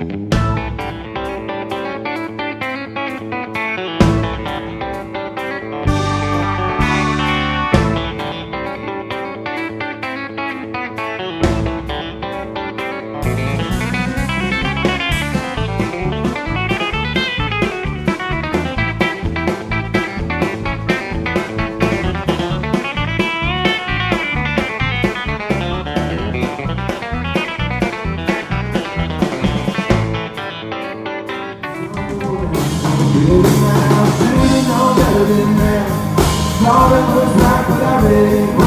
Thought it was right, but I